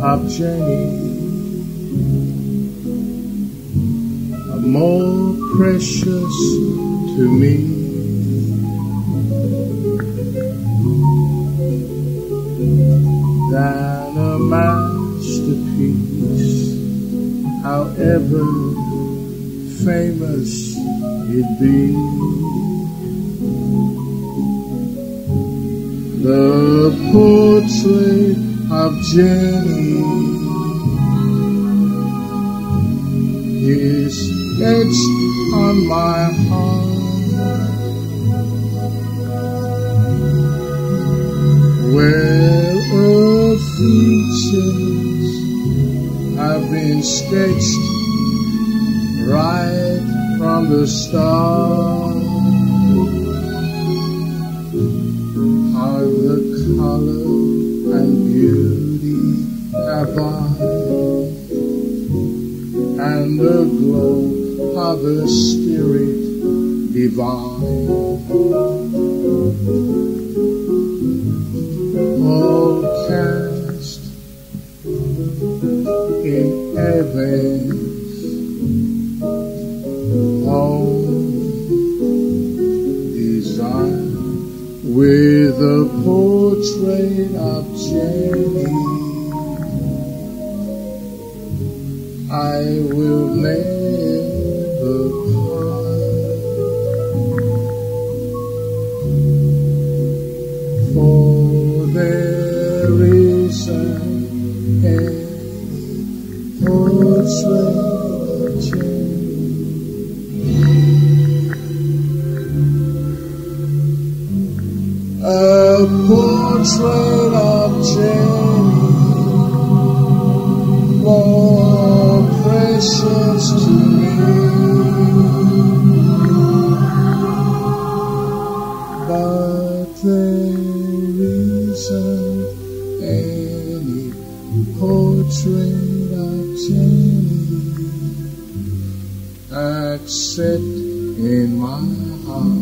Jenny more precious to me than a masterpiece, however famous it be. The portrait of Jenny is etched on my heart. Where her features have been sketched right from the start. And the glow of the spirit divine. All cast in heaven's own design with a portrait of Jenny. I will never part, for there any portrait of Jenny. A portrait of Jenny, precious to me. But there isn't any portrait of Jenny except in my heart.